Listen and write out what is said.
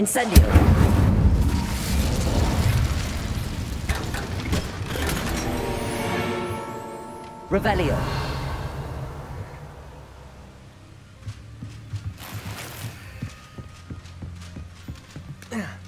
Incendio. Revelio. Yeah.